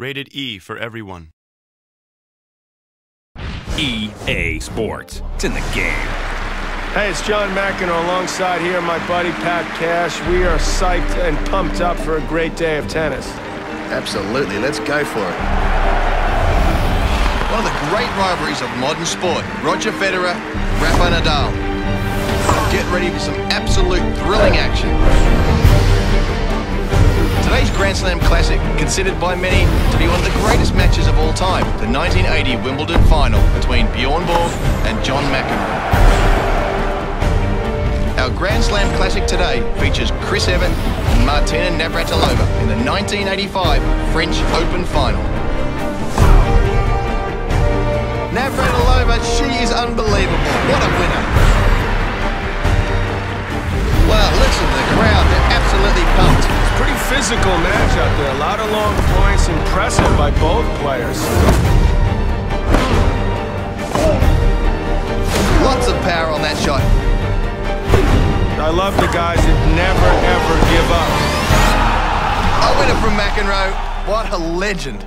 Rated E for everyone. EA Sports. It's in the game. Hey, it's John McEnroe alongside here, my buddy Pat Cash. We are psyched and pumped up for a great day of tennis. Absolutely, let's go for it. One of the great rivalries of modern sport, Roger Federer, Rafa Nadal. Get ready for some absolute thrilling action. Slam Classic, considered by many to be one of the greatest matches of all time, the 1980 Wimbledon final between Bjorn Borg and John McEnroe. Our Grand Slam Classic today features Chris Evert and Martina Navratilova in the 1985 French Open final. Navratilova, she is unbelievable. What a physical match out there. A lot of long points, impressive by both players. Lots of power on that shot. I love the guys that never, ever give up. A winner from McEnroe. What a legend.